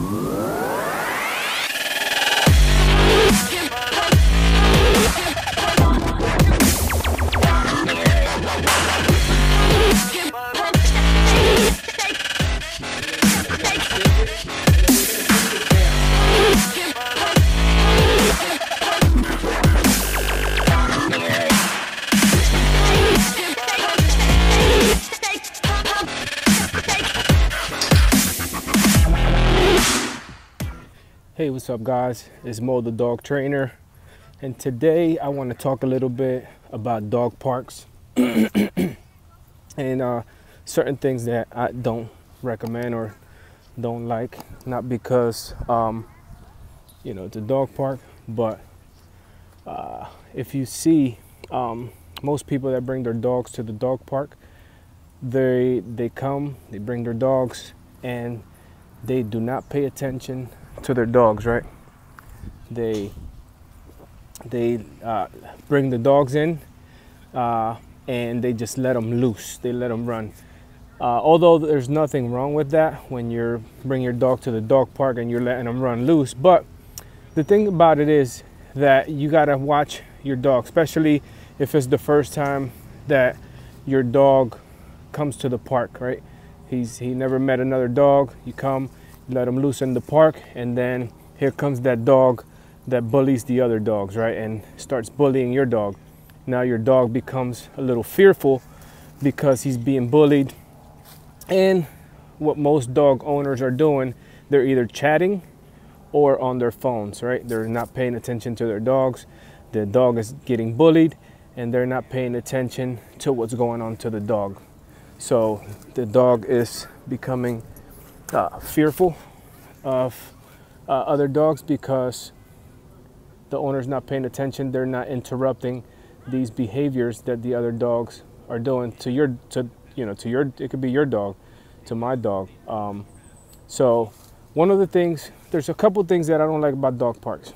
mm Hey, what's up guys? It's Mo the dog trainer. And today I want to talk a little bit about dog parks and uh, certain things that I don't recommend or don't like. Not because, um, you know, it's a dog park, but uh, if you see um, most people that bring their dogs to the dog park, they, they come, they bring their dogs, and they do not pay attention to their dogs, right? They they uh, bring the dogs in uh, and they just let them loose. They let them run. Uh, although there's nothing wrong with that when you're bring your dog to the dog park and you're letting them run loose. But the thing about it is that you gotta watch your dog, especially if it's the first time that your dog comes to the park, right? He's he never met another dog. You come, let them loose in the park and then here comes that dog that bullies the other dogs right and starts bullying your dog. Now your dog becomes a little fearful because he's being bullied and what most dog owners are doing they're either chatting or on their phones right? They're not paying attention to their dogs. The dog is getting bullied and they're not paying attention to what's going on to the dog. So the dog is becoming uh, fearful of uh, other dogs because the owner's not paying attention. They're not interrupting these behaviors that the other dogs are doing to your to you know to your it could be your dog to my dog. Um, so one of the things there's a couple things that I don't like about dog parks.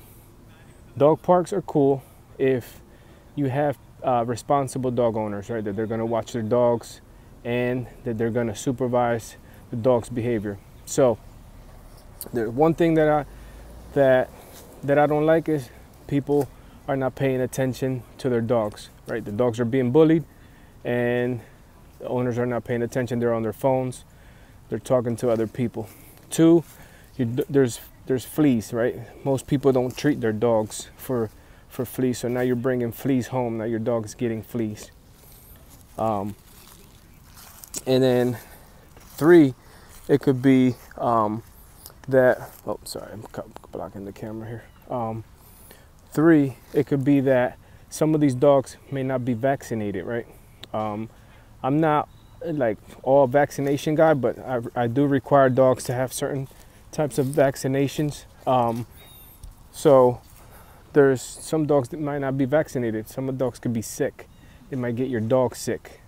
Dog parks are cool if you have uh, responsible dog owners, right? That they're going to watch their dogs and that they're going to supervise the dog's behavior. So the one thing that I that that I don't like is people are not paying attention to their dogs. Right, the dogs are being bullied, and the owners are not paying attention. They're on their phones. They're talking to other people. Two, you, there's there's fleas. Right, most people don't treat their dogs for for fleas. So now you're bringing fleas home. Now your dog is getting fleas. Um, and then three, it could be um, that, oh, sorry, I'm blocking the camera here. Um, three, it could be that some of these dogs may not be vaccinated, right? Um, I'm not like all vaccination guy, but I, I, do require dogs to have certain types of vaccinations. Um, so there's some dogs that might not be vaccinated. Some of dogs could be sick. It might get your dog sick.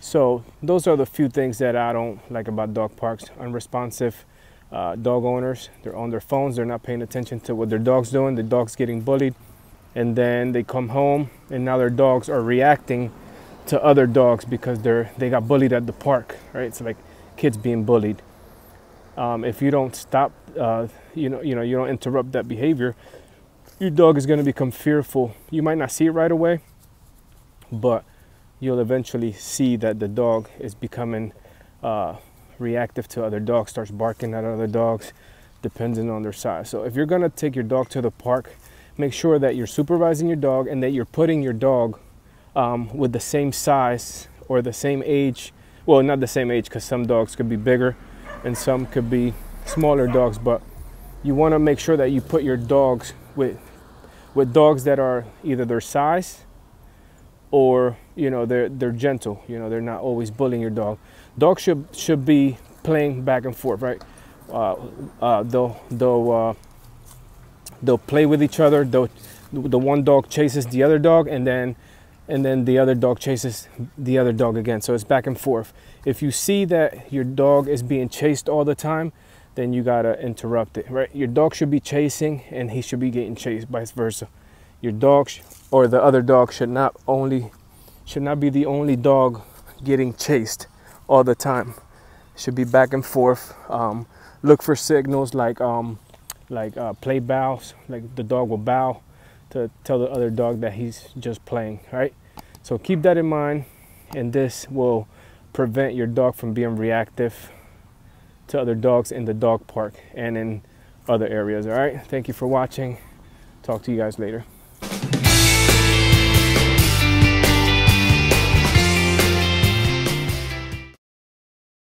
So those are the few things that I don't like about dog parks. Unresponsive uh, dog owners. They're on their phones. They're not paying attention to what their dog's doing. The dog's getting bullied. And then they come home and now their dogs are reacting to other dogs because they're they got bullied at the park, right? It's like kids being bullied. Um, if you don't stop, uh, you know, you know, you don't interrupt that behavior, your dog is going to become fearful. You might not see it right away, but you'll eventually see that the dog is becoming uh, reactive to other dogs, starts barking at other dogs, depending on their size. So if you're gonna take your dog to the park, make sure that you're supervising your dog and that you're putting your dog um, with the same size or the same age. Well, not the same age because some dogs could be bigger and some could be smaller dogs, but you want to make sure that you put your dogs with with dogs that are either their size or you know they're they're gentle you know they're not always bullying your dog. Dogs should should be playing back and forth right? Uh, uh, they'll they'll uh, they'll play with each other. They'll, the one dog chases the other dog and then and then the other dog chases the other dog again. So it's back and forth. If you see that your dog is being chased all the time then you gotta interrupt it right? Your dog should be chasing and he should be getting chased vice versa your dog or the other dog should not only should not be the only dog getting chased all the time. Should be back and forth, um, look for signals like um, like uh, play bows, like the dog will bow to tell the other dog that he's just playing, right? So keep that in mind, and this will prevent your dog from being reactive to other dogs in the dog park and in other areas, all right? Thank you for watching. Talk to you guys later.